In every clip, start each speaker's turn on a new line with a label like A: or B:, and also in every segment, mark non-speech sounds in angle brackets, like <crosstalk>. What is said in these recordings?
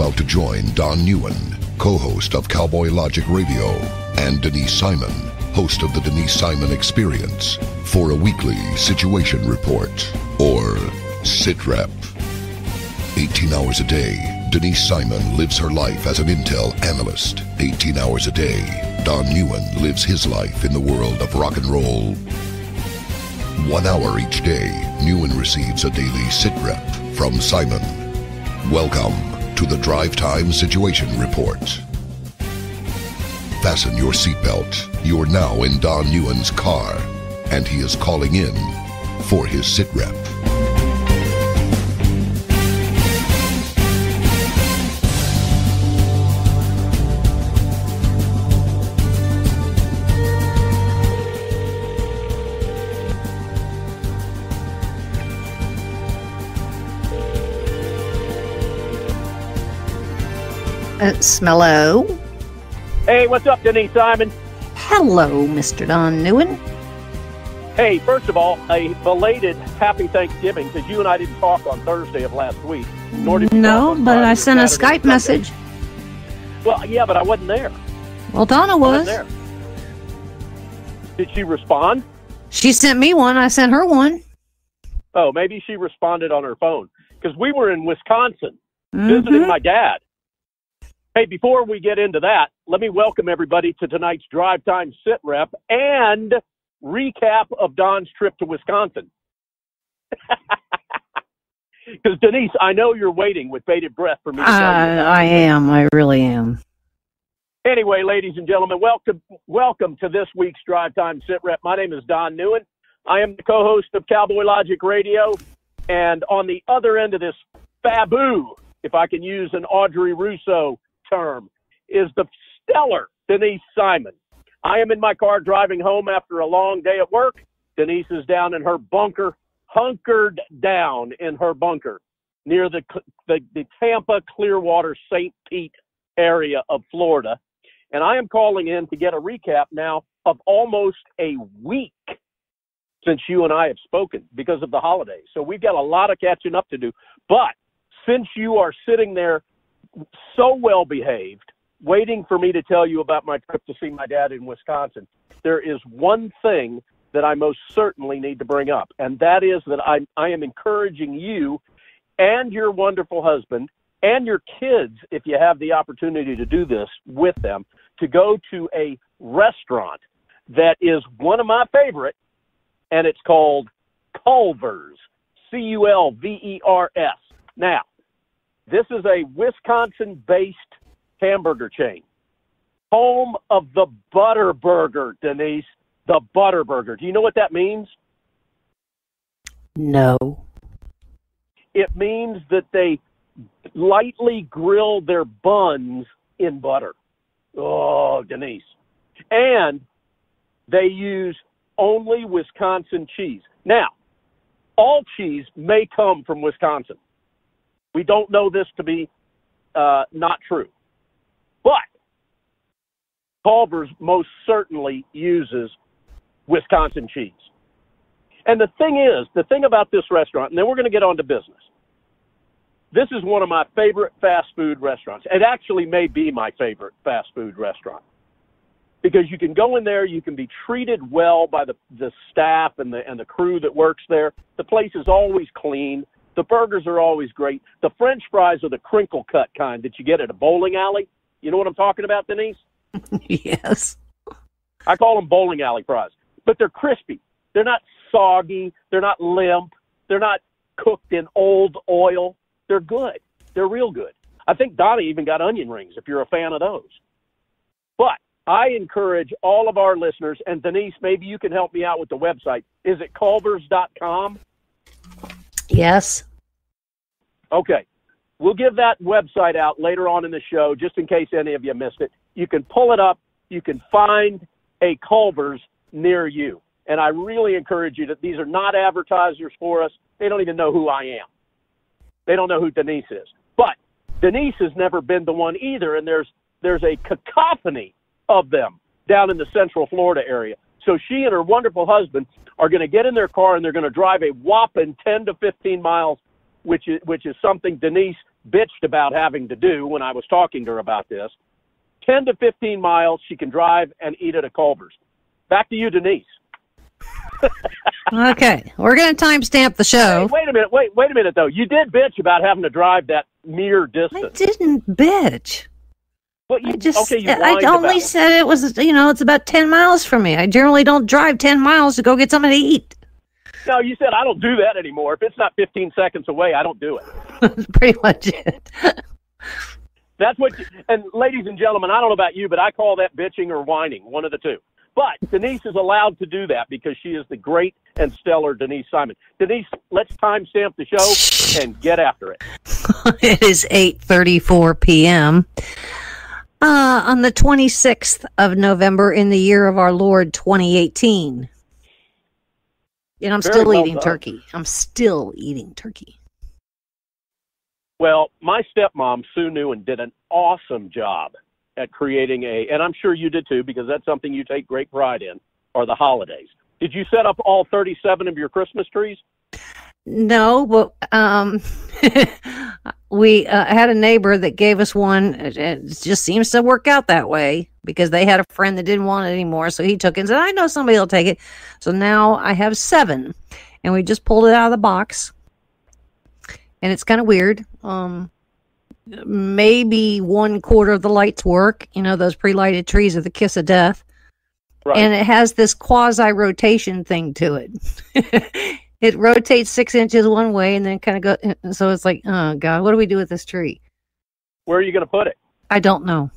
A: about to join Don Neuen, co-host of Cowboy Logic Radio, and Denise Simon, host of the Denise Simon Experience, for a weekly situation report, or SITREP. 18 hours a day, Denise Simon lives her life as an intel analyst. 18 hours a day, Don Neuen lives his life in the world of rock and roll. One hour each day, Neuen receives a daily sit rep from Simon. Welcome to the Drive Time Situation Report. Fasten your seatbelt. You're now in Don Neuen's car, and he is calling in for his sit
B: Uh, Smello.
C: Hey, what's up, Denise Simon?
B: Hello, Mr. Don Neuen.
C: Hey, first of all, a belated happy Thanksgiving because you and I didn't talk on Thursday of last week. Nor did
B: No, but I sent a
C: Saturday or
B: Skype message.
C: Well, yeah, but I wasn't there.
B: Well, Donna was.
C: wasn't there. Did she respond?
B: She sent me one. I sent her one.
C: Oh, maybe she responded on her phone because we were in Wisconsin visiting
B: Mhm.
C: my dad. Hey, before we get into that, let me welcome everybody to tonight's Drive Time Sit Rep and recap of Don's trip to Wisconsin. <laughs> Because Denise, I know you're waiting with bated breath for me to tell.
B: I, uh, I am. I really am.
C: Anyway, ladies and gentlemen, welcome welcome to this week's Drive Time Sit Rep. My name is Don Neuen. I am the co-host of Cowboy Logic Radio, and on the other end of this faboo, if I can use an Audrey Russo term, is the stellar Denise Simon. I am in my car driving home after a long day at work. Denise is down in her bunker, hunkered down in her bunker near the the, the Tampa Clearwater St. Pete area of Florida. And I am calling in to get a recap now of almost a week since you and I have spoken because of the holidays. So we've got a lot of catching up to do. But since you are sitting there so well behaved, waiting for me to tell you about my trip to see my dad in Wisconsin, there is one thing that I most certainly need to bring up, and that is that I, I am encouraging you and your wonderful husband and your kids, if you have the opportunity to do this with them, to go to a restaurant that is one of my favorite, and it's called Culver's, C U L V E R S. Now, this is a Wisconsin based hamburger chain, home of the Butter Burger, Denise. The Butter Burger. Do you know what that means?
B: No.
C: It means that they lightly grill their buns in butter. Oh, Denise. And they use only Wisconsin cheese. Now, all cheese may come from Wisconsin. We don't know this to be uh, not true. But Culver's most certainly uses Wisconsin cheese. And the thing is, the thing about this restaurant, and then we're going to get on to business. This is one of my favorite fast food restaurants. It actually may be my favorite fast food restaurant because you can go in there, you can be treated well by the the staff and the and the crew that works there. The place is always clean. The burgers are always great. The French fries are the crinkle cut kind that you get at a bowling alley. You know what I'm talking about, Denise? <laughs>
B: yes.
C: I call them bowling alley fries, but they're crispy. They're not soggy. They're not limp. They're not cooked in old oil. They're good. They're real good. I think Donnie even got onion rings if you're a fan of those. But I encourage all of our listeners, and Denise, maybe you can help me out with the website. Is it culvers.com?
B: Yes.
C: Okay. We'll give that website out later on in the show just in case any of you missed it. You can pull it up. You can find a Culver's near you. And I really encourage you that these are not advertisers for us. They don't even know who I am. They don't know who Denise is. But Denise has never been the one either, and there's there's a cacophony of them down in the Central Florida area. So she and her wonderful husband are going to get in their car and they're going to drive a whopping 10 to 15 miles, which is which is something Denise bitched about having to do when I was talking to her about this. 10 to 15 miles she can drive and eat at a Culver's. Back to you, Denise.
B: Okay, we're going to timestamp the
C: Hey,
B: show.
C: wait a minute. Wait, wait a minute though. You did bitch about having to drive that mere distance.
B: I didn't bitch.
C: But you,
B: I just,
C: okay, you
B: I only said it was, you know, it's about 10 miles from me. I generally don't drive 10 miles to go get something to eat.
C: No, you said I don't do that anymore. If it's not 15 seconds away, I don't do it.
B: That's <laughs> pretty much it.
C: That's what. You, and ladies and gentlemen, I don't know about you, but I call that bitching or whining, one of the two. But Denise is allowed to do that because she is the great and stellar Denise Simon. Denise, let's timestamp the show and get after it. <laughs>
B: it is 8:34 p.m. Uh, on the 26th of November in the year of our Lord 2018. And I'm
C: Very
B: still
C: well
B: eating
C: done.
B: turkey. I'm still eating turkey.
C: Well, my stepmom Sue Neuen did an awesome job at creating a, and I'm sure you did too because that's something you take great pride in, are the holidays. Did you set up all 37 of your Christmas trees?
B: No, but um, <laughs> we uh, had a neighbor that gave us one. It, it just seems to work out that way because they had a friend that didn't want it anymore, so he took it and said, "I know somebody will take it." So now I have seven, and we just pulled it out of the box, and it's kind of weird. Um, maybe one quarter of the lights work. You know, those pre-lighted trees are the kiss of death
C: Right.
B: and it has this quasi rotation thing to it. <laughs> it rotates six inches one way and then kind of go. So it's like, oh god, what do we do with this tree?
C: Where are you going to put it?
B: I don't know.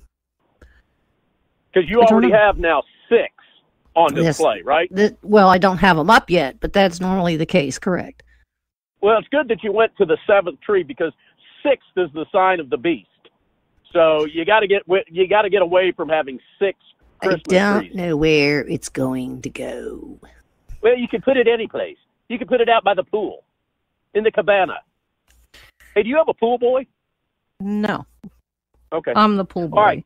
C: Because you
B: I
C: already have now six on
B: Yes.
C: display, right?
B: Th- well, I don't have them up yet, but that's normally the case. Correct.
C: Well, it's good that you went to the seventh tree because sixth is the sign of the beast. So you got to get you got to get away from having six Christmas
B: I don't
C: trees.
B: know where it's going to go.
C: Well, you can put it any place. You can put it out by the pool, in the cabana. Hey, do you have a pool boy?
B: No,
C: Okay.
B: I'm the pool boy.
C: All right.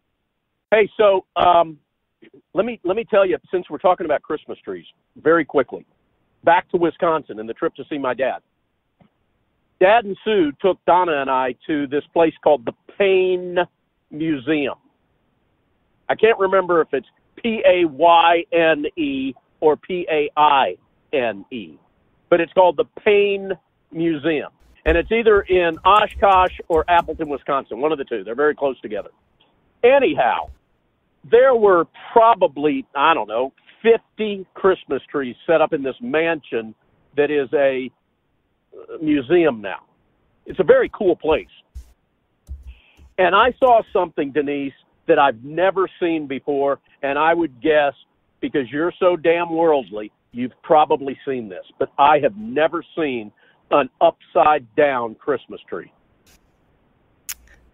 C: Hey, so um, let me let me tell you, since we're talking about Christmas trees, very quickly, back to Wisconsin and the trip to see my dad. Dad and Sue took Donna and I to this place called the Paine Museum. I can't remember if it's P A Y N E or P A I N E, but it's called the Paine Museum. And it's either in Oshkosh or Appleton, Wisconsin, one of the two. They're very close together. Anyhow, there were probably, I don't know, 50 Christmas trees set up in this mansion that is a uh, museum now. It's a very cool place. And I saw something, Denise, that I've never seen before. And I would guess, because you're so damn worldly, you've probably seen this. But I have never seen an upside down Christmas tree.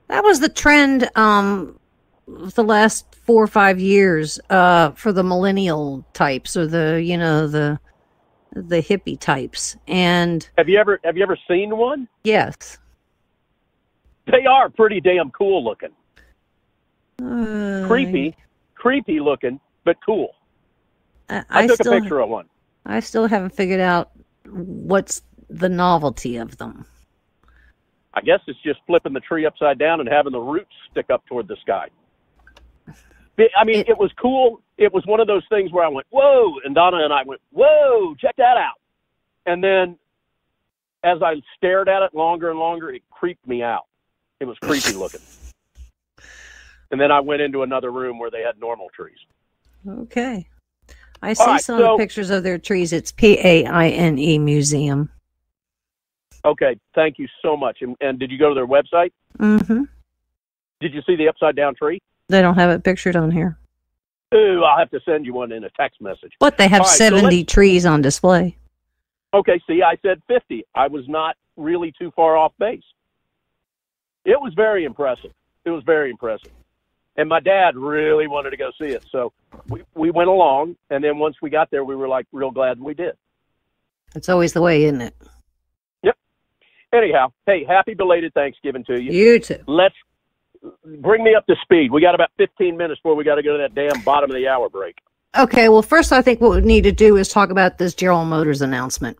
B: That was the trend um the last four or five years uh for the millennial types or the you know the the hippie types. And
C: Have you ever have you ever seen one?
B: yes.
C: They are pretty damn cool looking.
B: Uh,
C: Creepy, creepy looking, but cool.
B: I,
C: I,
B: I
C: took
B: still,
C: a picture of one.
B: I still haven't figured out what's the novelty of them.
C: I guess it's just flipping the tree upside down and having the roots stick up toward the sky. I mean,
B: It-
C: it, was cool. It was one of those things where I went, "Whoa!" and Donna and I went, "Whoa! Check that out!" And then, as I stared at it longer and longer, it creeped me out. It was creepy <laughs> looking. And then I went into another room where they had normal trees.
B: Okay. I see
C: right,
B: some of the pictures of their trees. It's P A I N E Museum.
C: Okay, thank you so much. And, and did you go to their website?
B: Mm-hmm.
C: Did you see the upside down tree?
B: They don't have it pictured on here.
C: Ooh, I'll have to send you one in a text message.
B: But they have
C: right, so
B: 70 trees on display.
C: Okay, see, I said 50. I was not really too far off base. It was very impressive. It was very impressive. And my dad really wanted to go see it. So we, we went along. And then once we got there, we were like real glad we did.
B: It's always the way, isn't it? Yep.
C: Anyhow, hey, happy belated Thanksgiving to you.
B: You too.
C: Let's bring me up to speed. We got about 15 minutes before we got to go to that damn bottom of the hour break.
B: Okay, well, first, I think what we need to do is talk about this General Motors announcement.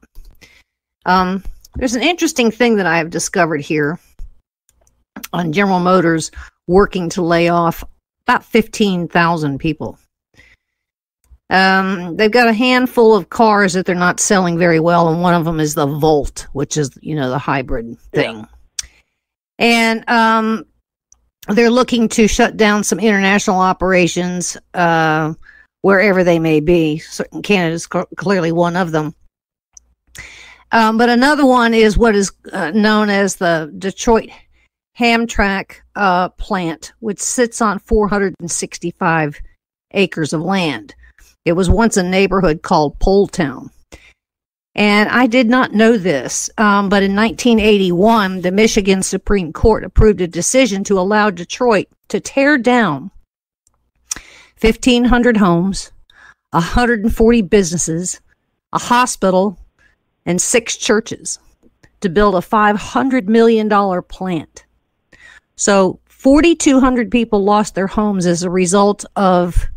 B: Um, there's an interesting thing that I have discovered here. On General Motors working to lay off about 15,000 people. Um, they've got a handful of cars that they're not selling very well, and one of them is the Volt, which is you know the hybrid thing. Yeah. And um, they're looking to shut down some international operations uh, wherever they may be. Certain Canada is clearly one of them. Um, but another one is what is uh, known as the Detroit Hamtramck uh, plant, which sits on 465 acres of land. It was once a neighborhood called Poletown. And I did not know this, um, but in 1981, the Michigan Supreme Court approved a decision to allow Detroit to tear down 1,500 homes, 140 businesses, a hospital, and six churches to build a $500 million plant. So 4,200 people lost their homes as a result of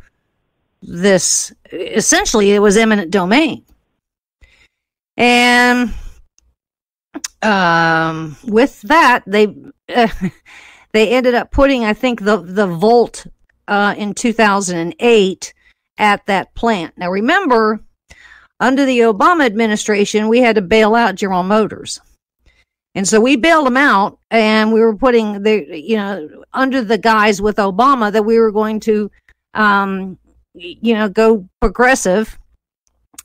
B: this. Essentially, it was eminent domain. And um, with that, they uh, <laughs> they ended up putting, I think, the the Volt uh, in 2008 at that plant. Now, remember, under the Obama administration, we had to bail out General Motors. And so we bailed them out and we were putting the, you know, under the guise with Obama that we were going to, um, you know, go progressive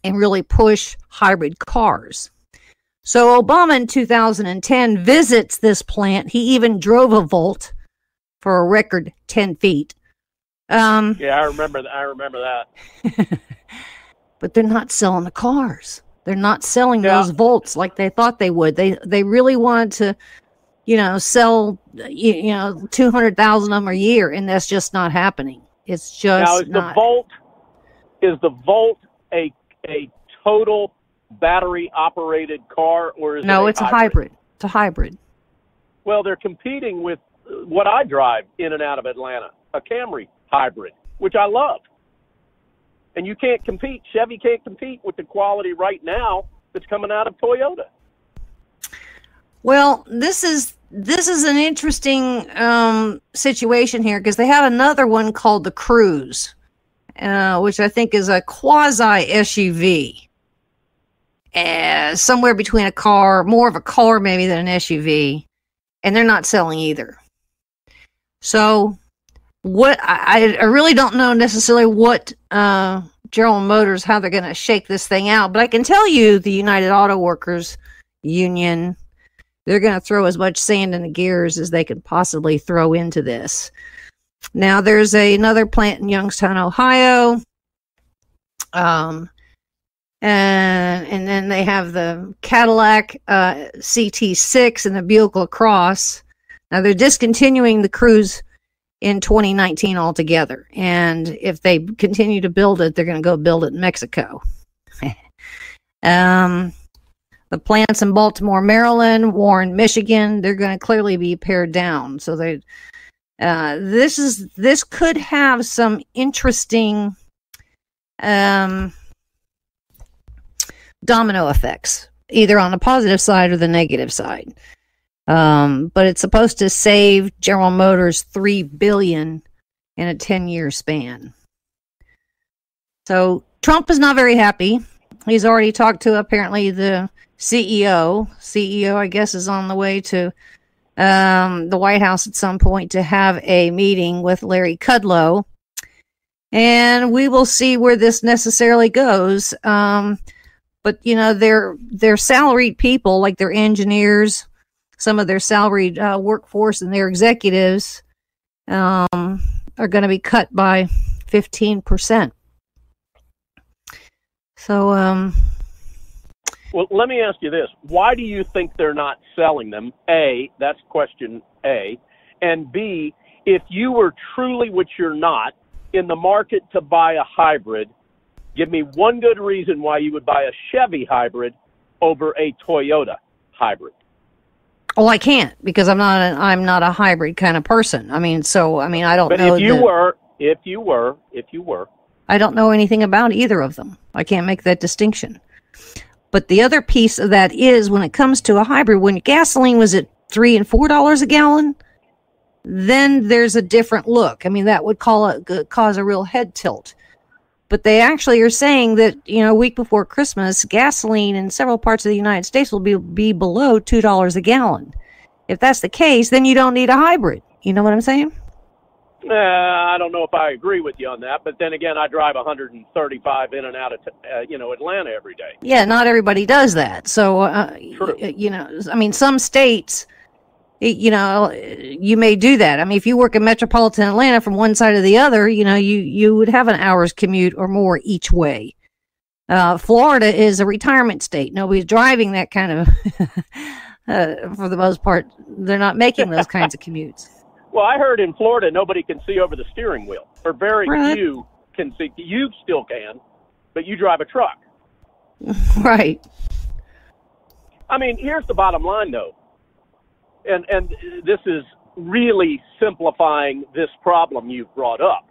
B: and really push hybrid cars. So Obama in 2010 visits this plant. He even drove a Volt for a record 10 feet.
C: Um, yeah, I remember. I remember that. <laughs>
B: but they're not selling the cars. They're not selling yeah. those volts like they thought they would. They they really wanted to, you know, sell you, you know two hundred thousand of them a year, and that's just not happening. It's just
C: now is
B: not.
C: the volt is the volt a a total battery operated car or is
B: no?
C: It
B: a it's hybrid? a hybrid. It's a hybrid.
C: Well, they're competing with what I drive in and out of Atlanta, a Camry hybrid, which I love and you can't compete. Chevy can't compete with the quality right now that's coming out of Toyota.
B: Well, this is this is an interesting um, situation here because they have another one called the Cruze, uh, which I think is a quasi SUV, uh, somewhere between a car, more of a car maybe than an SUV, and they're not selling either. So what I, I really don't know necessarily what uh, General Motors how they're going to shake this thing out, but I can tell you the United Auto Workers Union they're going to throw as much sand in the gears as they could possibly throw into this. Now there's a, another plant in Youngstown, Ohio. Um, and and then they have the Cadillac uh, CT6 and the Buick LaCrosse. Now they're discontinuing the Cruze in 2019 altogether. And if they continue to build it, they're going to go build it in Mexico. <laughs> um, the plants in Baltimore, Maryland, Warren, Michigan, they're going to clearly be pared down. So they, uh, this is this could have some interesting um, domino effects, either on the positive side or the negative side. Um, but it's supposed to save General Motors three billion in a ten year span. So Trump is not very happy. He's already talked to apparently the CEO. CEO, I guess, is on the way to um, the White House at some point to have a meeting with Larry Kudlow. And we will see where this necessarily goes. Um, but you know, they're they're salaried people, like they're engineers, some of their salaried uh, workforce and their executives um, are going to be cut by 15%. So, um,
C: well, let me ask you this. Why do you think they're not selling them? A, that's question A. And B, if you were truly, which you're not, in the market to buy a hybrid, give me one good reason why you would buy a Chevy hybrid over a Toyota hybrid.
B: Well, I can't because I'm not a, I'm not a hybrid kind of person. I mean, so I mean, I don't
C: but
B: know.
C: if you were, if you were, if you were,
B: I don't know anything about either of them. I can't make that distinction. But the other piece of that is when it comes to a hybrid, when gasoline was at three and four dollars a gallon, then there's a different look. I mean, that would call it, cause a real head tilt. But they actually are saying that, you know, a week before Christmas, gasoline in several parts of the United States will be, be below $2 a gallon. If that's the case, then you don't need a hybrid. You know what I'm saying?
C: Uh, I don't know if I agree with you on that, but then again, I drive 135 in and out of uh, you know Atlanta every day.
B: Yeah, not everybody does that. So, uh,
C: True.
B: you know, I mean, some states you know, you may do that. I mean, if you work in metropolitan Atlanta from one side to the other, you know, you, you would have an hour's commute or more each way. Uh, Florida is a retirement state. Nobody's driving that kind of, <laughs> uh, for the most part, they're not making those kinds of commutes. <laughs>
C: Well, I heard in Florida nobody can see over the steering wheel, or very
B: Right.
C: few can see. You still can, but you drive a truck. <laughs>
B: right.
C: I mean, here's the bottom line, though, and and this is really simplifying this problem you've brought up.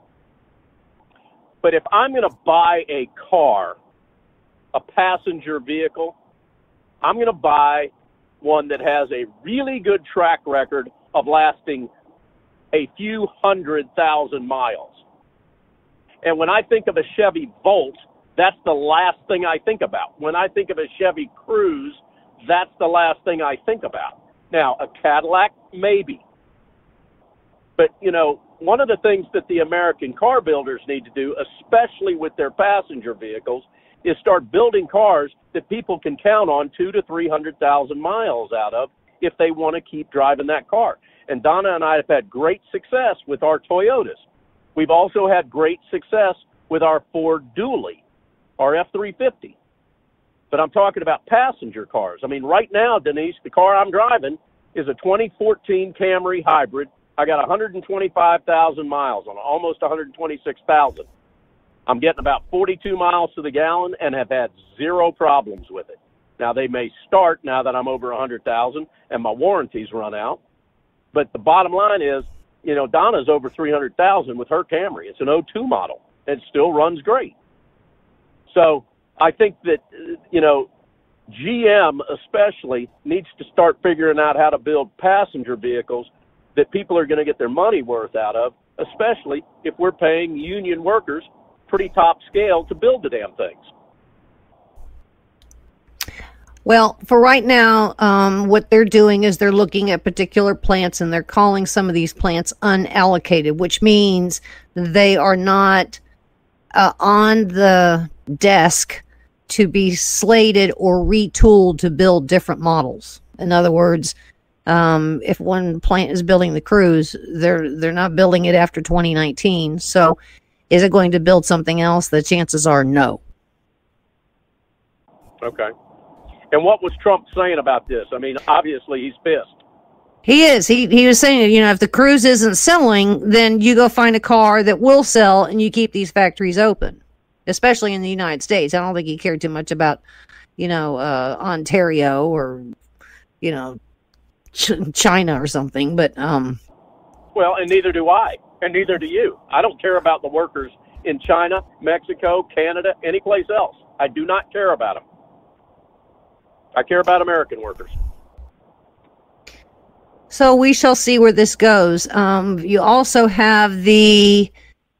C: But if I'm going to buy a car, a passenger vehicle, I'm going to buy one that has a really good track record of lasting a few hundred thousand miles. And when I think of a Chevy Volt, that's the last thing I think about. When I think of a Chevy Cruze, that's the last thing I think about. Now, a Cadillac, maybe. But, you know, one of the things that the American car builders need to do, especially with their passenger vehicles, is start building cars that people can count on two to 300,000 miles out of if they want to keep driving that car. And Donna and I have had great success with our Toyotas. We've also had great success with our Ford Dually, our F 350. But I'm talking about passenger cars. I mean, right now, Denise, the car I'm driving is a 2014 Camry hybrid. I got 125,000 miles on almost 126,000. I'm getting about 42 miles to the gallon and have had zero problems with it. Now they may start now that I'm over 100,000 and my warranties run out. But the bottom line is, you know, Donna's over 300,000 with her Camry. It's an 02 model. It still runs great. So I think that, uh, you know, GM especially needs to start figuring out how to build passenger vehicles that people are going to get their money worth out of, especially if we're paying union workers pretty top scale to build the damn things.
B: Well, for right now, um, what they're doing is they're looking at particular plants and they're calling some of these plants unallocated, which means they are not uh, on the desk to be slated or retooled to build different models. In other words, um, if one plant is building the Cruze, they're they're not building it after 2019. So, is it going to build something else? The chances are no.
C: Okay. And what was Trump saying about this? I mean, obviously he's pissed.
B: He is. He he was saying, you know, if the Cruze isn't selling, then you go find a car that will sell, and you keep these factories open, especially in the United States. I don't think he cared too much about, you know, uh, Ontario or, you know, Ch- China or something. But um,
C: Well, and neither do I, and neither do you. I don't care about the workers in China, Mexico, Canada, any place else. I do not care about them. I care about American workers.
B: so we shall see where this goes. Um, you also have the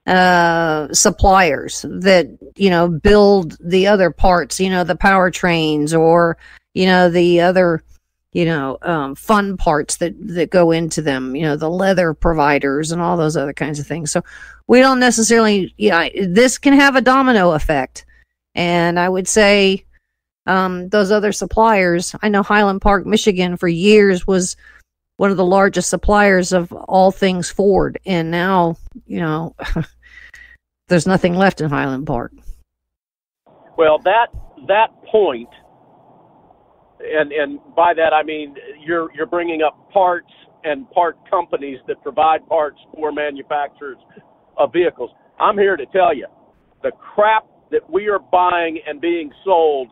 B: uh, suppliers that you know build the other parts. You know, the powertrains or you know the other you know um, fun parts that that go into them. You know, the leather providers and all those other kinds of things. So we don't necessarily. Yeah, this can have a domino effect, and I would say um, those other suppliers. I know Highland Park, Michigan, for years was one of the largest suppliers of all things Ford, and now you know <laughs> there's nothing left in Highland Park.
C: Well, that that point, and and by that I mean you're you're bringing up parts and part companies that provide parts for manufacturers of vehicles. I'm here to tell you, the crap that we are buying and being sold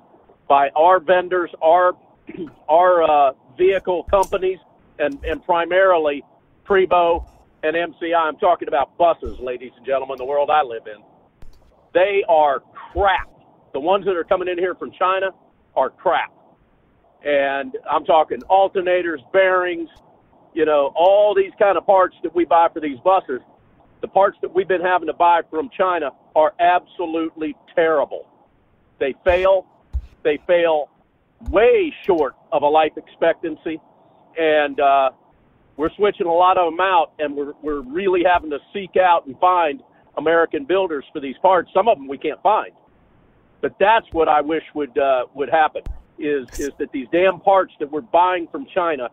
C: by our vendors, our <clears throat> our uh, vehicle companies, and and primarily Prevost and MCI. I'm talking about buses, ladies and gentlemen, the world I live in. They are crap. The ones that are coming in here from China are crap. And I'm talking alternators, bearings, you know, all these kind of parts that we buy for these buses, the parts that we've been having to buy from China are absolutely terrible. They fail. They fail way short of a life expectancy, and uh, we're switching a lot of them out, and we're we're really having to seek out and find American builders for these parts. Some of them we can't find, but that's what I wish would uh, would happen is is that these damn parts that we're buying from China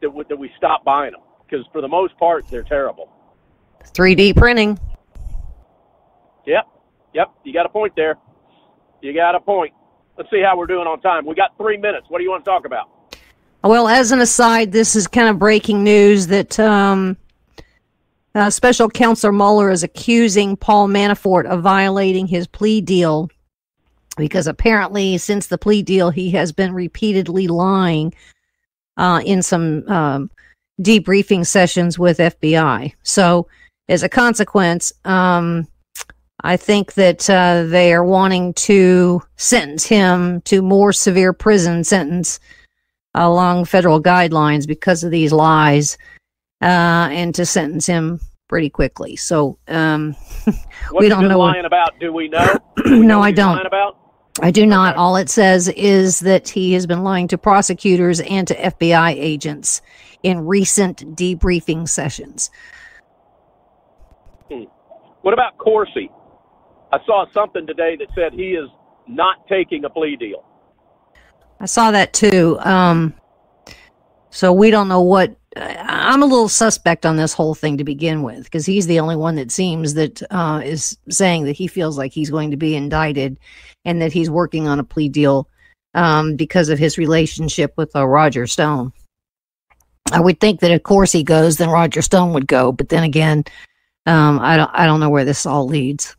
C: that that we stop buying them because for the most part they're terrible.
B: 3D printing.
C: Yep, yep. You got a point there. You got a point. Let's see how we're doing on time. We got three minutes. What do you want to talk about?
B: Well, as an aside, this is kind of breaking news that um, uh, Special Counselor Mueller is accusing Paul Manafort of violating his plea deal because apparently, since the plea deal, he has been repeatedly lying uh, in some um, debriefing sessions with FBI. So, as a consequence, um, I think that uh, they are wanting to sentence him to more severe prison sentence along federal guidelines because of these lies, uh, and to sentence him pretty quickly. So um, <laughs>
C: we
B: don't know.
C: Lying about? Do we know? <clears throat> Do we
B: no,
C: know
B: I don't.
C: About?
B: I do not. Okay. All it says is that he has been lying to prosecutors and to FBI agents in recent debriefing sessions.
C: Hmm. What about Corsi? I saw something today that said he is not taking a plea deal.
B: I saw that too. Um, so we don't know what. I'm a little suspect on this whole thing to begin with because he's the only one that seems that uh, is saying that he feels like he's going to be indicted and that he's working on a plea deal um, because of his relationship with uh, Roger Stone. I would think that of course he goes, then Roger Stone would go, but then again, um, I don't. I don't know where this all leads.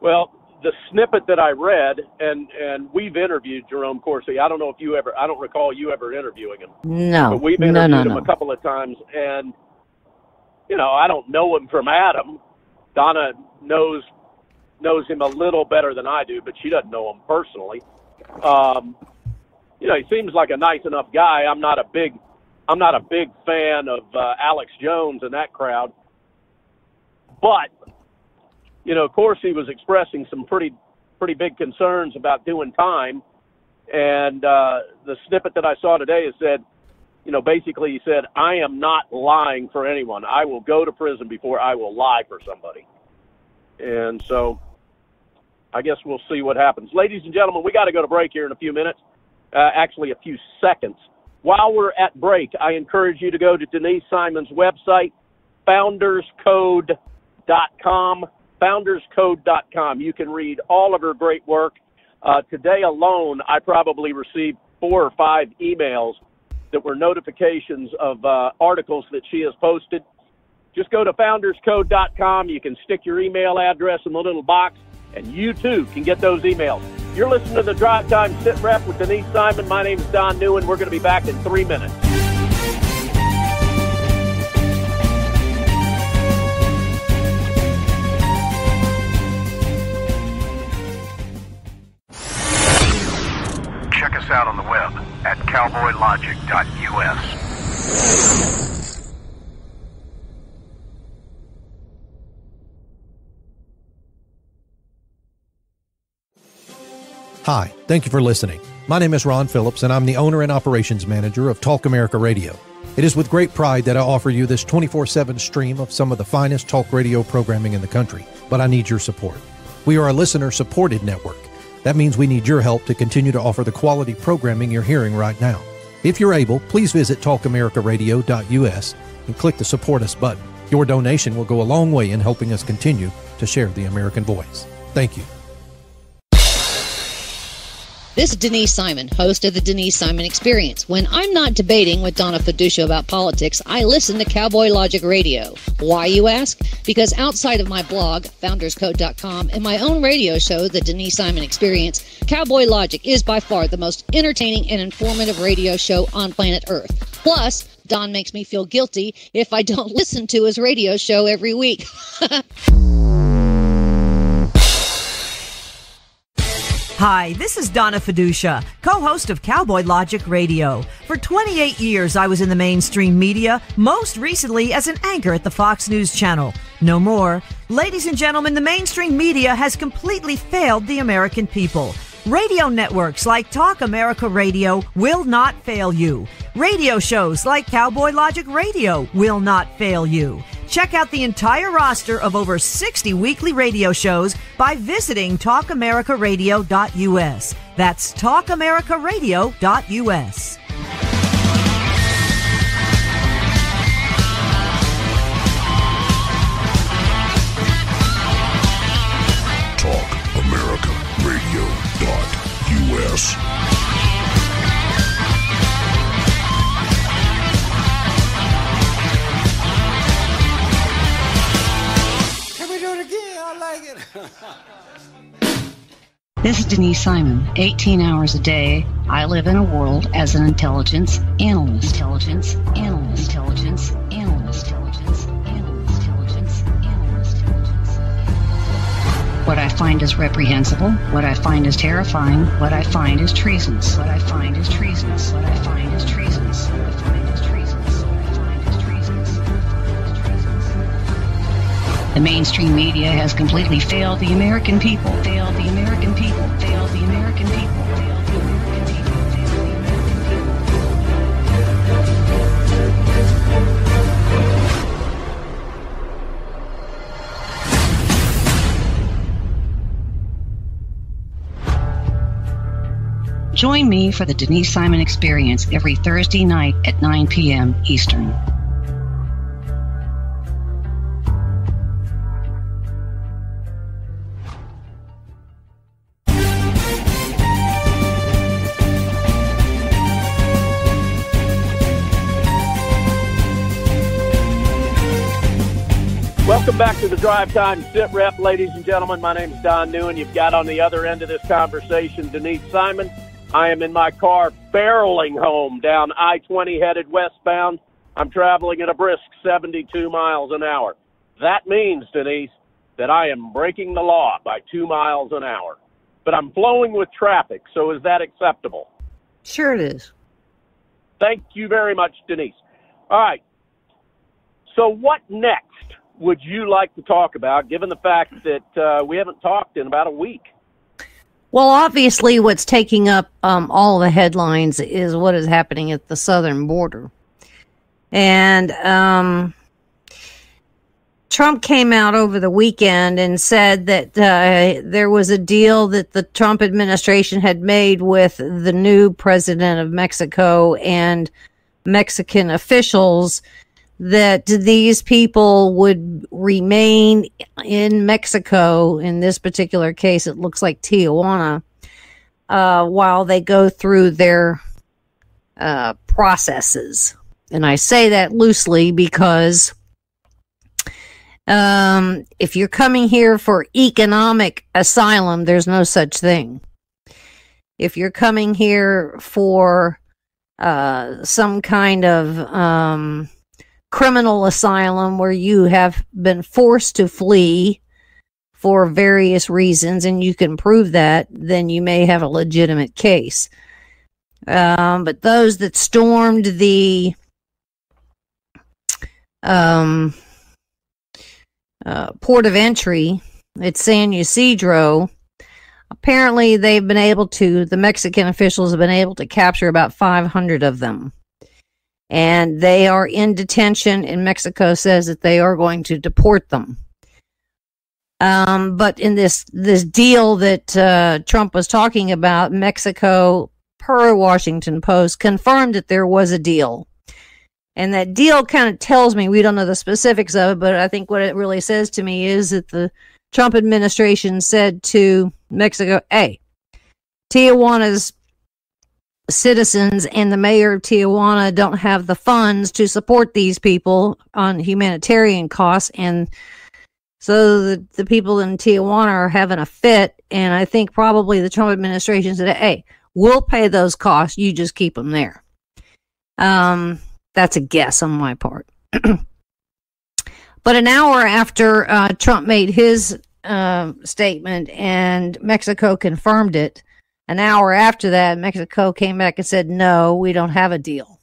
C: Well, the snippet that I read, and and we've interviewed Jerome Corsi. I don't know if you ever. I don't recall you ever interviewing him.
B: No,
C: but we've interviewed no, no, him no. a couple of times, and you know I don't know him from Adam. Donna knows knows him a little better than I do, but she doesn't know him personally. Um, you know, he seems like a nice enough guy. I'm not a big I'm not a big fan of uh, Alex Jones and that crowd, but you know, of course, he was expressing some pretty pretty big concerns about doing time. And uh, the snippet that I saw today is said, you know, basically he said, "I am not lying for anyone. I will go to prison before I will lie for somebody." And so, I guess we'll see what happens, ladies and gentlemen. We got to go to break here in a few minutes, uh, actually a few seconds. While we're at break, I encourage you to go to Denise Simon's website, founderscode.com founderscode.com. You can read all of her great work. Uh, today alone, I probably received four or five emails that were notifications of uh, articles that she has posted. Just go to founderscode.com. You can stick your email address in the little box, and you too can get those emails. You're listening to the Drive Time Sit Rep with Denise Simon. My name is Don Neuen. We're going to be back in three minutes.
D: Out on the web at cowboylogic.us.
E: Hi, thank you for listening. My name is Ron Phillips, and I'm the owner and operations manager of Talk America Radio. It is with great pride that I offer you this 24 7 stream of some of the finest talk radio programming in the country, but I need your support. We are a listener supported network. That means we need your help to continue to offer the quality programming you're hearing right now. If you're able, please visit talkamericaradio.us and click the Support Us button. Your donation will go a long way in helping us continue to share the American voice. Thank you.
F: This is Denise Simon, host of the Denise Simon Experience. When I'm not debating with Donna Fiducia about politics, I listen to Cowboy Logic Radio. Why, you ask? Because outside of my blog, founderscode.com, and my own radio show, The Denise Simon Experience, Cowboy Logic is by far the most entertaining and informative radio show on planet Earth. Plus, Don makes me feel guilty if I don't <laughs> listen to his radio show every week. <laughs>
G: Hi, this is Donna Fiducia, co-host of Cowboy Logic Radio. For 28 years, I was in the mainstream media, most recently as an anchor at the Fox News Channel. No more. Ladies and gentlemen, the mainstream media has completely failed the American people. Radio networks like Talk America Radio will not fail you. Radio shows like Cowboy Logic Radio will not fail you. Check out the entire roster of over 60 weekly radio shows by visiting talkamericaradio.us. That's talkamericaradio.us.
A: TalkAmericaRadio.us.
H: Can
F: This is Denise Simon. 18 hours a day, I live in a world as an intelligence analyst. Intelligence analyst. Intelligence analyst. Intelligence analyst. Intelligence analyst. What I find is reprehensible. What I find is terrifying. What I find is treasonous. What I find is treasonous. What I find is treasonous. The mainstream media has completely failed the American people. Failed the American people. Failed the American people. Join me for the Denise Simon Experience every Thursday night at 9 p.m. Eastern.
C: Welcome back to the Drive Time Sit Rep, ladies and gentlemen. My name is Don Neuen. You've got on the other end of this conversation Denise Simon. I am in my car barreling home down I 20 headed westbound. I'm traveling at a brisk 72 miles an hour. That means, Denise, that I am breaking the law by two miles an hour. But I'm flowing with traffic, so is that acceptable?
B: Sure it is.
C: Thank you very much, Denise. All right. So, what next would you like to talk about, given the fact that uh, we haven't talked in about a week?
B: Well, obviously, what's taking up um, all the headlines is what is happening at the southern border. And um, Trump came out over the weekend and said that uh, there was a deal that the Trump administration had made with the new president of Mexico and Mexican officials that these people would remain in Mexico. In this particular case, it looks like Tijuana, uh, while they go through their uh, processes. And I say that loosely because um, if you're coming here for economic asylum, there's no such thing. If you're coming here for uh, some kind of um, criminal asylum where you have been forced to flee for various reasons and you can prove that, then you may have a legitimate case. Um, but those that stormed the um, uh, port of entry at San Ysidro, apparently they've been able to, the Mexican officials have been able to capture about 500 of them. And they are in detention, and Mexico says that they are going to deport them. Um, but in this this deal that uh, Trump was talking about, Mexico, per Washington Post, confirmed that there was a deal. And that deal kind of tells me we don't know the specifics of it, but I think what it really says to me is that the Trump administration said to Mexico, "Hey, Tijuana's citizens and the mayor of Tijuana don't have the funds to support these people on humanitarian costs and so the, the people in Tijuana are having a fit and I think probably the Trump administration said, "Hey, we'll pay those costs, you just keep them there." Um that's a guess on my part. <clears throat> but an hour after uh, Trump made his um, statement, and Mexico confirmed it. An hour after that, Mexico came back and said, "No, we don't have a deal."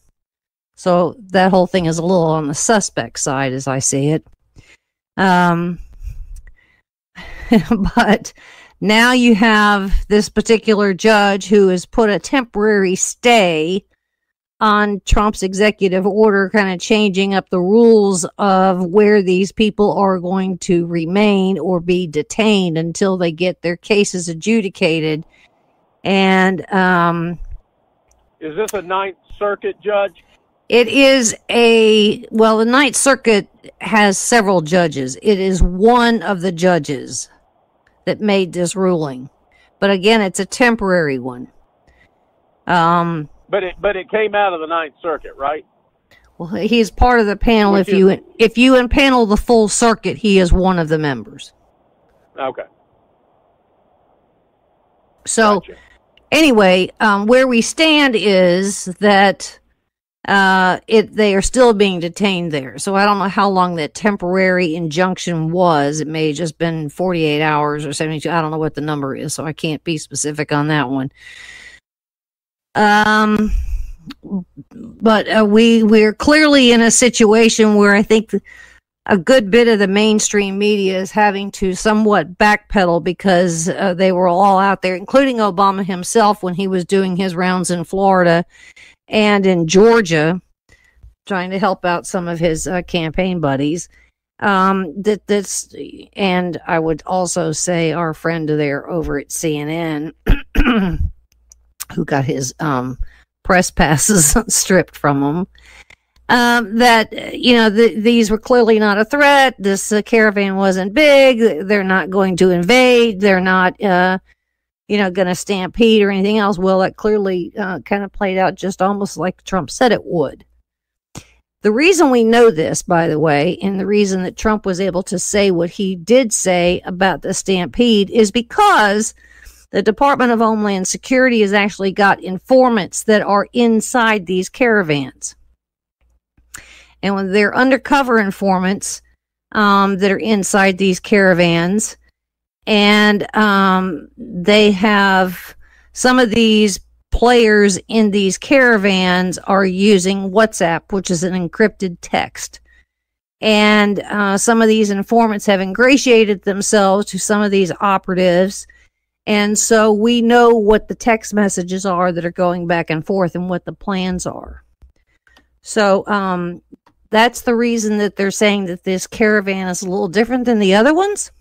B: So that whole thing is a little on the suspect side, as I see it. Um, <laughs> but now you have this particular judge who has put a temporary stay on Trump's executive order, kind of changing up the rules of where these people are going to remain or be detained until they get their cases adjudicated. And um,
C: is this a Ninth Circuit judge?
B: It is a well, the Ninth Circuit has several judges. It is one of the judges that made this ruling, but again, it's a temporary one. Um,
C: but it but it came out of the Ninth Circuit, right?
B: Well, he's part of the panel. Which if you if you impanel the full circuit, he is one of the members.
C: Okay.
B: So, gotcha. Anyway, um, where we stand is that uh, it they are still being detained there. So I don't know how long that temporary injunction was. It may have just been 48 hours or 72. I don't know what the number is, so I can't be specific on that one. Um, but uh, we we're clearly in a situation where I think a good bit of the mainstream media is having to somewhat backpedal because uh, they were all out there, including Obama himself when he was doing his rounds in Florida and in Georgia, trying to help out some of his uh, campaign buddies. Um, that that's, and I would also say our friend there over at CNN, <clears throat> who got his um, press passes <laughs> stripped from him. Um, that you know the, these were clearly not a threat. This uh, caravan wasn't big. They're not going to invade. They're not uh, you know, going to stampede or anything else. Well, that clearly uh, kind of played out just almost like Trump said it would. The reason we know this, by the way, and the reason that Trump was able to say what he did say about the stampede is because the Department of Homeland Security has actually got informants that are inside these caravans. And they're undercover informants um, that are inside these caravans, and um, they have some of these players in these caravans are using WhatsApp, which is an encrypted text. And uh, some of these informants have ingratiated themselves to some of these operatives. And so we know what the text messages are that are going back and forth and what the plans are. So um, that's the reason that they're saying that this caravan is a little different than the other ones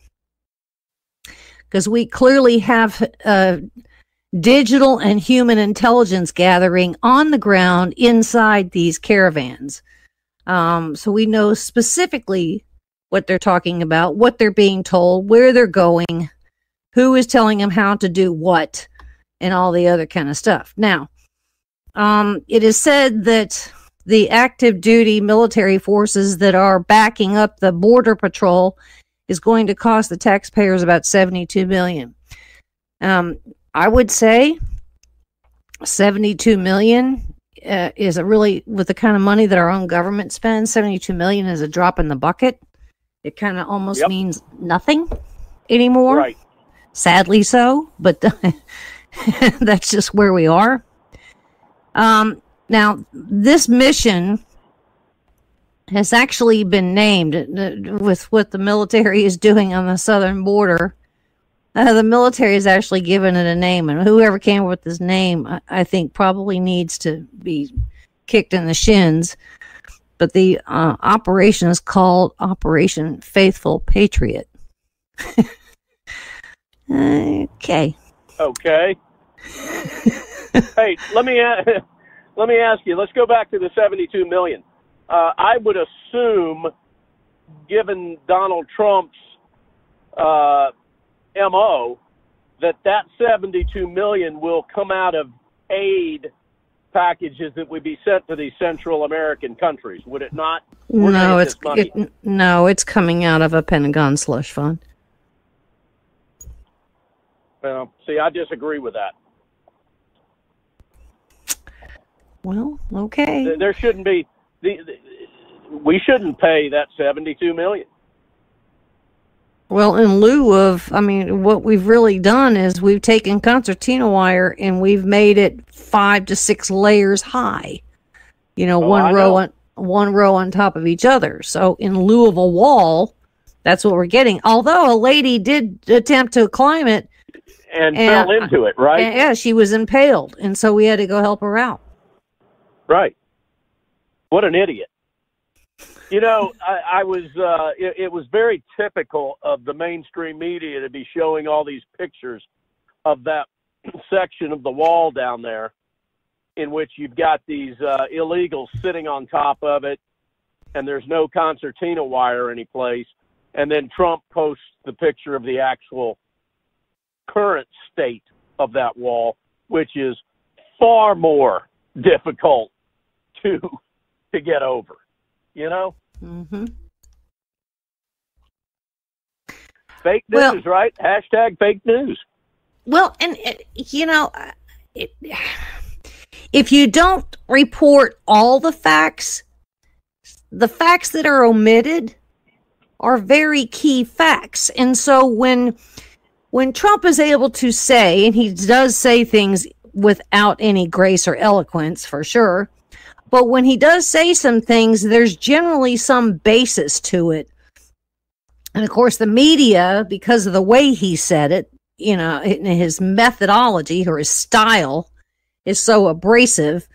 B: because we clearly have uh, digital and human intelligence gathering on the ground inside these caravans. Um, so we know specifically what they're talking about, what they're being told, where they're going, who is telling them how to do what, and all the other kind of stuff. Now, um, it is said that the active duty military forces that are backing up the border patrol is going to cost the taxpayers about 72 million. Um, I would say 72 million uh, is a really with the kind of money that our own government spends 72 million is a drop in the bucket it kind of almost yep. means nothing anymore
C: right
B: sadly so but <laughs> that's just where we are um, now this mission has actually been named uh, with what the military is doing on the southern border. Uh, the military has actually given it a name, and whoever came up with this name, I, I think, probably needs to be kicked in the shins. But the uh, operation is called Operation Faithful Patriot. <laughs> okay.
C: Okay. <laughs> hey, let me <laughs> let me ask you. Let's go back to the seventy-two million uh, I would assume, given Donald Trump's uh, mo, that that 72 million will come out of aid packages that would be sent to these Central American countries. Would it not?
B: no, it's it, no, it's coming out of a Pentagon slush fund.
C: Well, see, I disagree with that.
B: Well, okay.
C: There shouldn't be the, the, we shouldn't pay that 72 million.
B: Well, in lieu of, I mean, what we've really done is we've taken concertina wire and we've made it five to six layers high. You know,
C: Oh,
B: one row
C: know.
B: on one row on top of each other. So in lieu of a wall, that's what we're getting. Although a lady did attempt to climb it,
C: And,
B: And-
C: fell into it, right?
B: and yeah, she was impaled, and so we had to go help her out.
C: Right. What an idiot. You know, I, I was. Uh, it, it was very typical of the mainstream media to be showing all these pictures of that <clears throat> section of the wall down there, in which you've got these uh, illegals sitting on top of it, and there's no concertina wire anyplace. And then Trump posts the picture of the actual current state of that wall, which is far more <laughs> difficult to to get over. You know,
B: hmm
C: fake
B: Well-
C: news, right? Hashtag fake news.
B: Well, and you know, uh, it, if you don't report all the facts, the facts that are omitted are very key facts. And so when when Trump is able to say, and he does say things without any grace or eloquence for sure, but when he does say some things, there's generally some basis to it. And of course, the media, because of the way he said it, you know, in his methodology or his style is so abrasive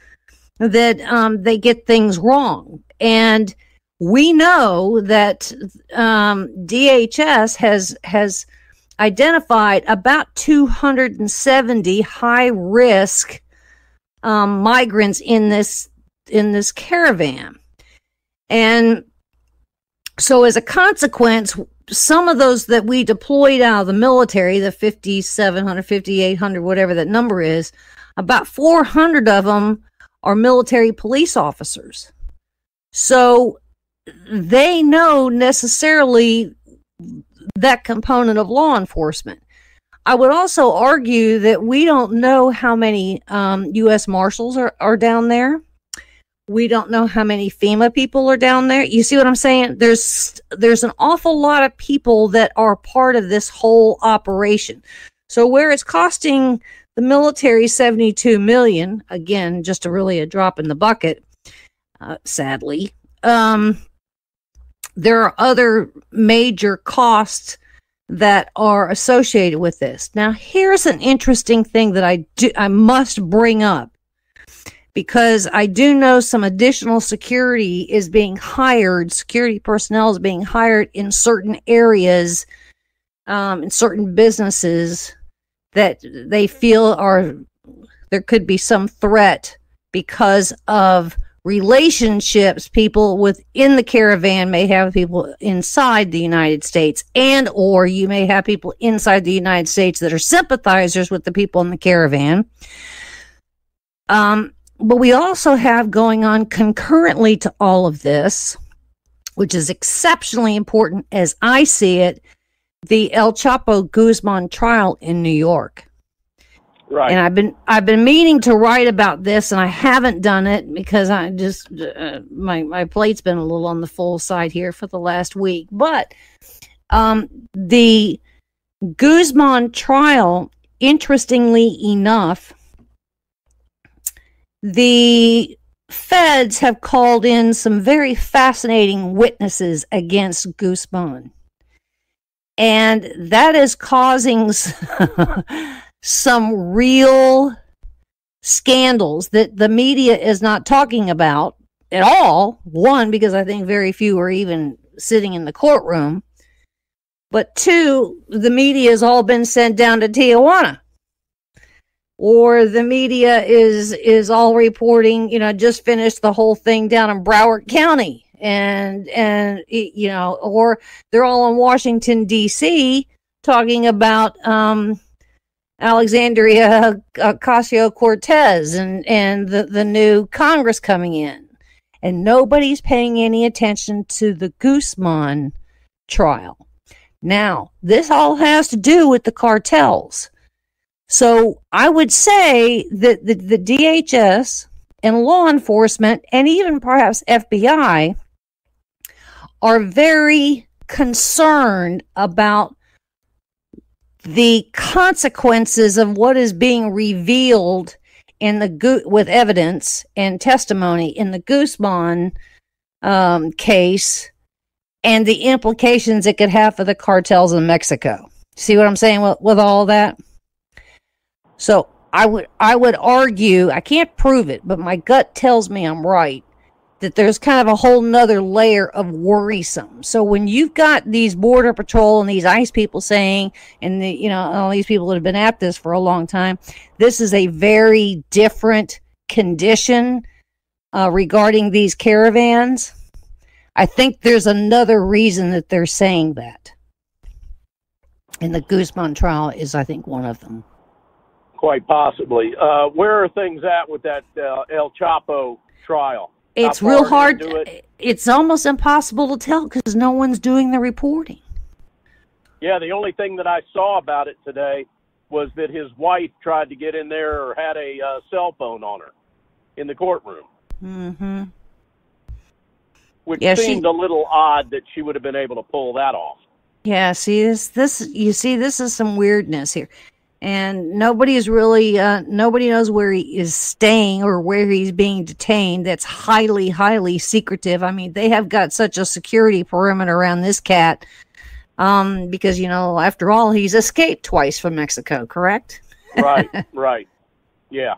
B: that um, they get things wrong. And we know that um, DHS has has identified about 270 high risk um, migrants in this in this caravan, and so as a consequence, some of those that we deployed out of the military, the 5,700, 5,800, whatever that number is, about 400 of them are military police officers. So they know necessarily that component of law enforcement. I would also argue that we don't know how many um, U.S. Marshals are, are down there. We don't know how many FEMA people are down there. You see what I'm saying? There's there's an awful lot of people that are part of this whole operation. So where it's costing the military 72 million, again, just a really a drop in the bucket, uh, sadly. Um, there are other major costs that are associated with this. Now, here's an interesting thing that I do I must bring up because I do know some additional security is being hired, security personnel is being hired in certain areas, um, in certain businesses that they feel are there could be some threat because of relationships people within the caravan may have people inside the United States and or you may have people inside the United States that are sympathizers with the people in the caravan. Um but we also have going on concurrently to all of this which is exceptionally important as I see it the El Chapo Guzman trial in New York
C: Right.
B: and I've been I've been meaning to write about this, and I haven't done it because I just uh, my my plate's been a little on the full side here for the last week. But um, the Guzman trial, interestingly enough, the feds have called in some very fascinating witnesses against Goosebone. and that is causing. <laughs> some real scandals that the media is not talking about at all. One, because I think very few are even sitting in the courtroom. But two, the media has all been sent down to Tijuana. Or the media is is all reporting, you know, just finished the whole thing down in Broward County. And and you know, or they're all in Washington D.C. talking about um Alexandria Ocasio Cortez and, and the, the new Congress coming in. And nobody's paying any attention to the Guzman trial. Now, this all has to do with the cartels. So I would say that the, the DHS and law enforcement and even perhaps FBI are very concerned about the consequences of what is being revealed in the go- with evidence and testimony in the Guzman um, case and the implications it could have for the cartels in Mexico. See what I'm saying with, with all that? So I would I would argue I can't prove it, but my gut tells me I'm right that there's kind of a whole nother layer of worrisome. So when you've got these border patrol and these ICE people saying, and the, you know all these people that have been at this for a long time, this is a very different condition uh, regarding these caravans. I think there's another reason that they're saying that. And the Guzman trial is, I think, one of them.
C: Quite possibly. Uh, where are things at with that uh, El Chapo trial?
B: It's real hard.
C: it?
B: It's almost impossible to tell because no one's doing the reporting.
C: Yeah, the only thing that I saw about it today was that his wife tried to get in there or had a uh, cell phone on her in the courtroom,
B: Mm-hmm.
C: which
B: Yeah, she-
C: seemed a little odd that she would have been able to pull that off.
B: Yeah, see this this you see this is some weirdness here. And nobody is really uh nobody knows where he is staying or where he's being detained. That's highly highly secretive. I mean, they have got such a security perimeter around this cat um because you know, after all, he's escaped twice from Mexico, correct?
C: right, <laughs> right. Yeah.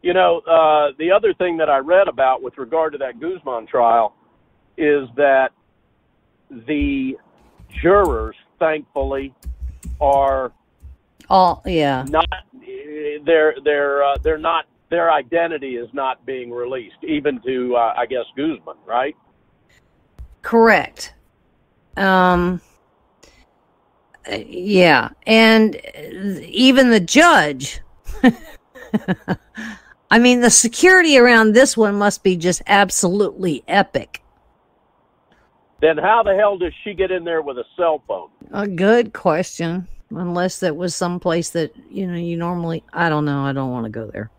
C: You know, uh, the other thing that I read about with regard to that Guzman trial is that the jurors, thankfully, are
B: All yeah.
C: not they're they're uh, they're not their identity is not being released, even to uh, I guess Guzman, right?
B: Correct. Um uh, yeah, and even the judge <laughs> I mean the security around this one must be just absolutely epic.
C: Then how the hell does she get in there with a cell phone?
B: A good question. Unless that was someplace that, you know, you normally I don't know, I don't want to go there.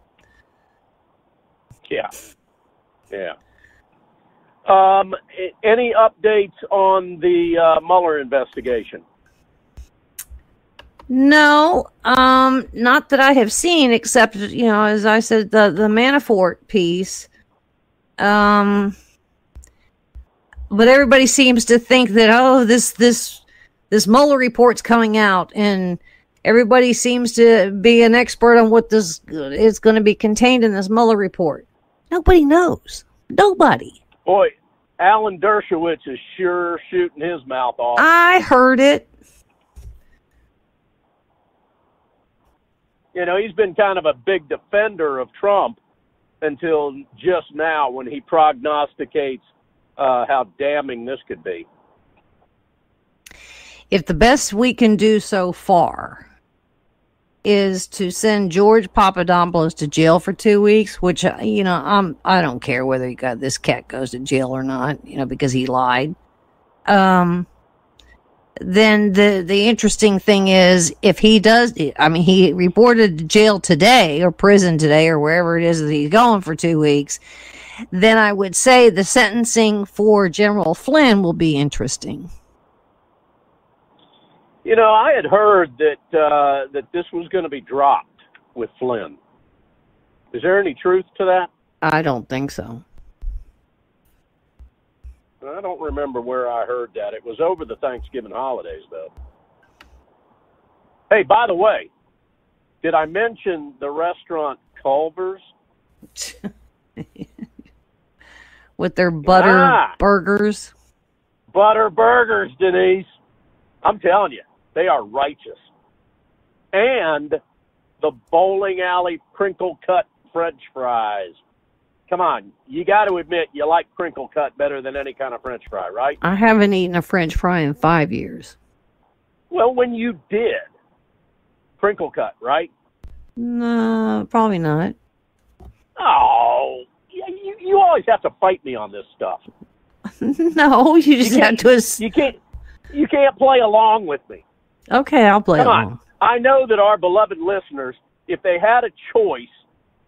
C: Yeah. Yeah. Um, any updates on the uh, Mueller investigation?
B: No, um, not that I have seen, except you know, as I said, the the Manafort piece. Um, but everybody seems to think that oh, this this this Mueller report's coming out, and everybody seems to be an expert on what this is going to be contained in this Mueller report. Nobody knows. Nobody.
C: Boy, Alan Dershowitz is sure shooting his mouth off.
B: I heard it.
C: you know, he's been kind of a big defender of Trump until just now when he prognosticates uh, how damning this could be.
B: If the best we can do so far is to send George Papadopoulos to jail for two weeks, which uh, you know I'm I don't care whether he got this cat goes to jail or not, you know, because he lied. Um, then the the interesting thing is if he does, I mean, he reported to jail today or prison today or wherever it is that he's going for two weeks. Then I would say the sentencing for General Flynn will be interesting.
C: You know, I had heard that uh, that this was going to be dropped with Flynn. Is there any truth to that?
B: I don't think so.
C: I don't remember where I heard that. It was over the Thanksgiving holidays, though. Hey, by the way, did I mention the restaurant Culver's? <laughs>
B: with their butter
C: Ah.
B: burgers.
C: Butter burgers, Denise. I'm telling you, they are righteous. And the bowling alley crinkle cut French fries. Come on, you got to admit you like crinkle cut better than any kind of French fry, right?
B: I haven't eaten a French fry in five years.
C: Well, when you did, crinkle cut, right?
B: No, probably not.
C: Oh, you, you, always have to fight me on this stuff. <laughs>
B: no, you just
C: You
B: have to. Ass-
C: You can't, you can't play along with me.
B: Okay, I'll play
C: Come on. I know that our beloved listeners, if they had a choice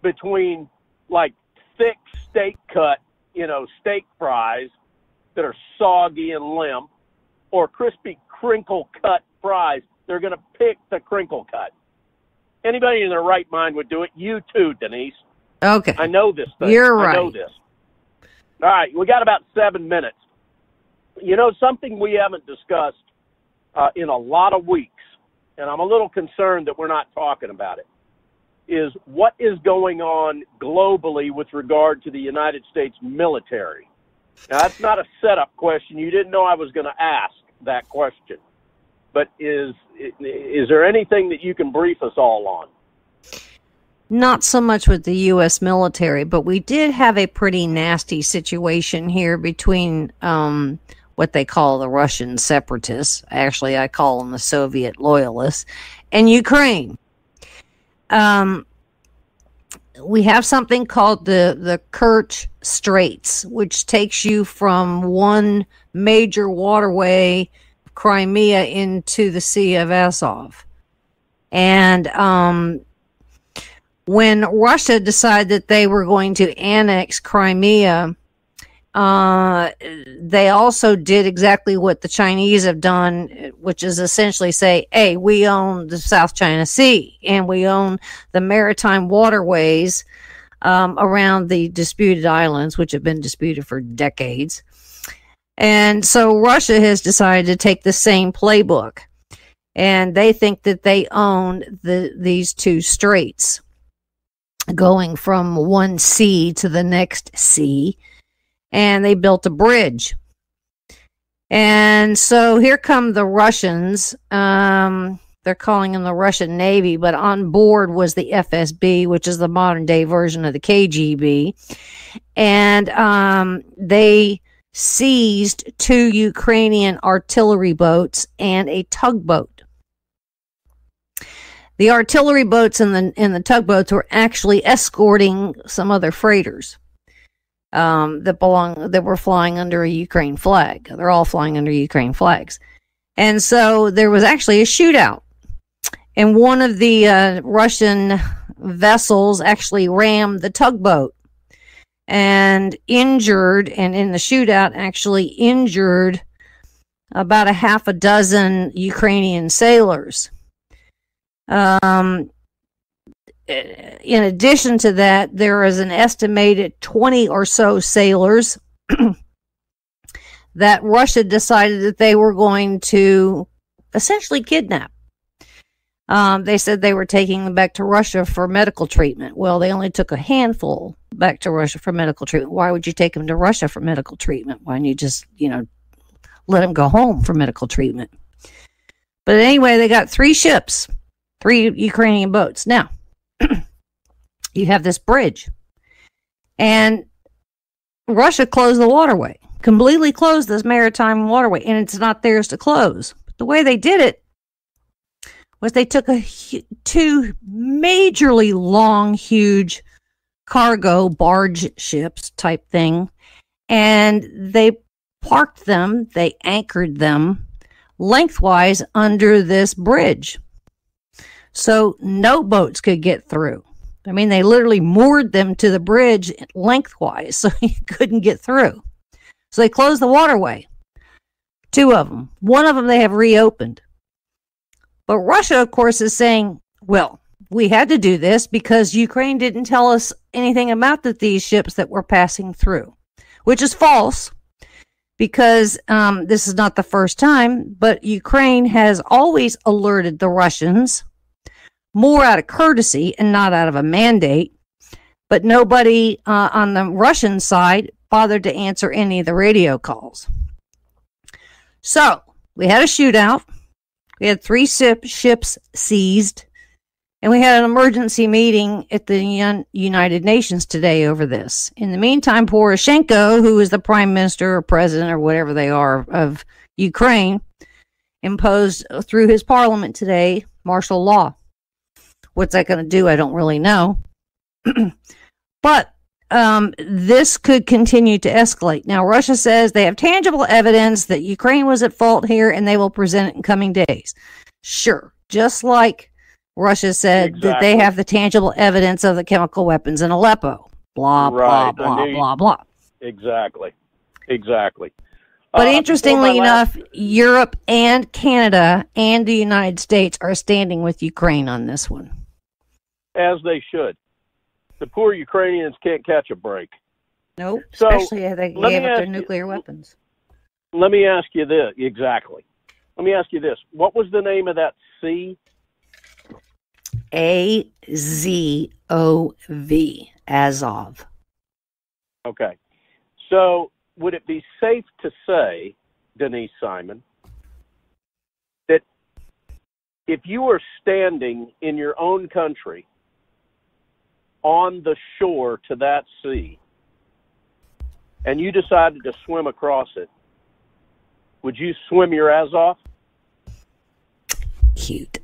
C: between like thick steak cut, you know, steak fries that are soggy and limp, or crispy crinkle cut fries, they're going to pick the crinkle cut. Anybody in their right mind would do it. You too, Denise.
B: Okay.
C: I know this thing.
B: You're right.
C: I know this. All right, we got about seven minutes. You know, something we haven't discussed uh, in a lot of weeks, and I'm a little concerned that we're not talking about it, is what is going on globally with regard to the United States military. Now, that's not a setup question. You didn't know I was going to ask that question. But is is there anything that you can brief us all on?
B: Not so much with the U.S. military, but we did have a pretty nasty situation here between um, what they call the Russian separatists. Actually, I call them the Soviet loyalists, and Ukraine. Um, we have something called the the Kerch Straits, which takes you from one major waterway, Crimea, into the Sea of Azov, and um, when Russia decided that they were going to annex Crimea, uh, they also did exactly what the Chinese have done, which is essentially say, hey, we own the South China Sea and we own the maritime waterways um, around the disputed islands, which have been disputed for decades. And so Russia has decided to take the same playbook. And they think that they own the these two straits going from one sea to the next sea and they built a bridge. And so here come the russians. Um, they're calling them the russian navy but on board was the fsb which is the modern day version of the kgb and um, they seized two ukrainian artillery boats and a tugboat. The artillery boats and the and the tugboats were actually escorting some other freighters um, that belong that were flying under a Ukraine flag. They're all flying under Ukraine flags, and so there was actually a shootout, and one of the uh, Russian vessels actually rammed the tugboat and injured, and in the shootout actually injured about a half a dozen Ukrainian sailors. Um, in addition to that, there is an estimated 20 or so sailors <clears throat> that Russia decided that they were going to essentially kidnap. Um, they said they were taking them back to Russia for medical treatment. Well, they only took a handful back to Russia for medical treatment. Why would you take them to Russia for medical treatment? Why don't you just, you know, let them go home for medical treatment? But anyway, they got three ships three Ukrainian boats. Now, <clears throat> you have this bridge, and Russia closed the waterway, completely closed this maritime waterway, and it's not theirs to close. But the way they did it was they took a two majorly long, huge cargo barge ships type thing, and they parked them, they anchored them lengthwise under this bridge so no boats could get through. I mean, they literally moored them to the bridge lengthwise <laughs> so you couldn't get through. So they closed the waterway. Two of them. One of them they have reopened. But Russia, of course, is saying, well, we had to do this because Ukraine didn't tell us anything about the, these ships that were passing through, which is false because um, this is not the first time, but Ukraine has always alerted the Russians more out of courtesy and not out of a mandate. But nobody uh, on the Russian side bothered to answer any of the radio calls. So we had a shootout. We had three ship, ships seized. And we had an emergency meeting at the Un- United Nations today over this. In the meantime, Poroshenko, who is the prime minister or president or whatever they are of Ukraine, imposed through his parliament today martial law. What's that going to do? I don't really know. <clears throat> but um, this could continue to escalate. Now, Russia says they have tangible evidence that Ukraine was at fault here and they will present it in coming days. Sure. Just like Russia said that they have the tangible evidence of the chemical weapons in Aleppo. Blah,
C: Right,
B: blah, blah, blah, blah.
C: Exactly. Exactly.
B: But
C: Uh,
B: interestingly
C: last-
B: enough, Europe and Canada and the United States are standing with Ukraine on this one.
C: As they should. The poor Ukrainians can't catch a break.
B: Nope.
C: So,
B: Especially if they gave up their
C: ask you-
B: nuclear weapons.
C: Let me ask you this exactly. Let me ask you this: What was the name of that sea?
B: A Z O V, Azov.
C: Okay. So, would it be safe to say, Denise Simon, that if you were standing in your own country on the shore to that sea and you decided to swim across it, would you swim your ass off?
B: Cute.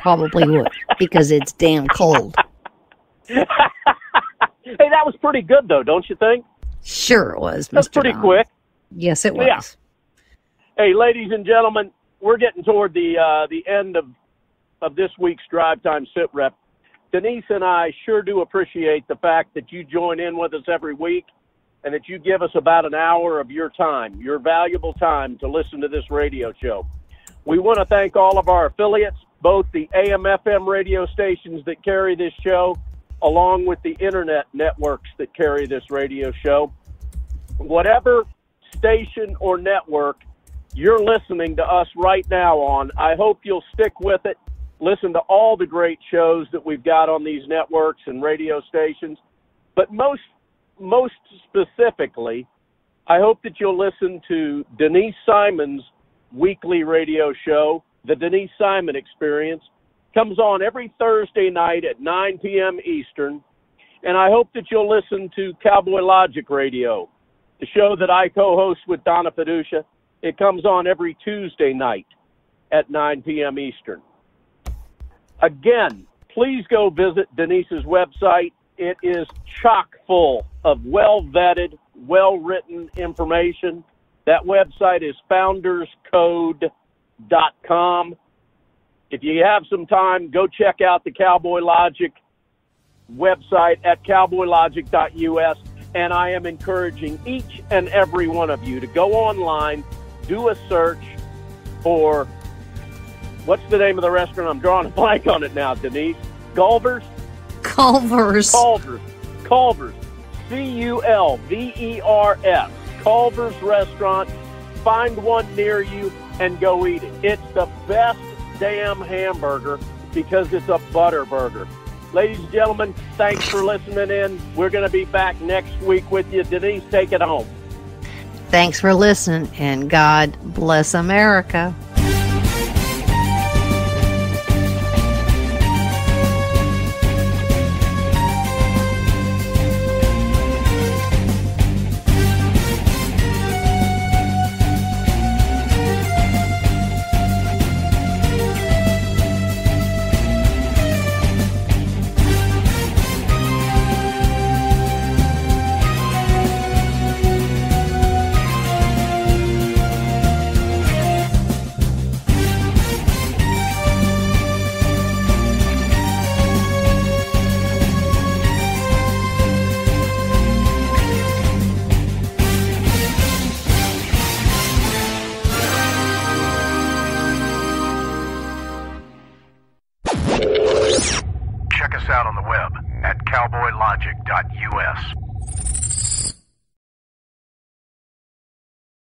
B: Probably would, <laughs> because it's damn cold. <laughs>
C: hey, that was pretty good, though, don't you think?
B: Sure it was,
C: That's pretty
B: Don.
C: quick.
B: Yes, it was.
C: Yeah. Hey, ladies and gentlemen, we're getting toward the uh, the end of of this week's Drive Time Sit Rep. Denise and I sure do appreciate the fact that you join in with us every week and that you give us about an hour of your time, your valuable time to listen to this radio show. We want to thank all of our affiliates, both the AM FM radio stations that carry this show, along with the internet networks that carry this radio show. Whatever station or network you're listening to us right now on, I hope you'll stick with it. Listen to all the great shows that we've got on these networks and radio stations. But most most specifically, I hope that you'll listen to Denise Simon's weekly radio show, The Denise Simon Experience. Comes on every Thursday night at 9 p.m. Eastern. And I hope that you'll listen to Cowboy Logic Radio, the show that I co host with Donna Fiducia. It comes on every Tuesday night at 9 p.m. Eastern. Again, please go visit Denise's website. It is chock full of well vetted, well written information. That website is founderscode.com. If you have some time, go check out the Cowboy Logic website at cowboylogic.us. And I am encouraging each and every one of you to go online, do a search for what's the name of the restaurant? I'm drawing a blank on it now, Denise. Culver's?
B: Culver's.
C: Culver's. Culver's. C U L V E R S. Culver's Restaurant. Find one near you and go eat it. It's the best damn hamburger because it's a butter burger. Ladies and gentlemen, thanks for listening in. We're going to be back next week with you. Denise, take it home.
B: Thanks for listening, and God bless America.